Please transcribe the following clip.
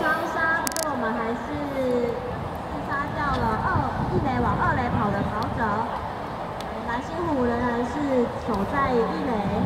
双杀，不过我们还是自杀掉了二一垒往二垒跑的跑者，蓝星虎仍然是守在一垒。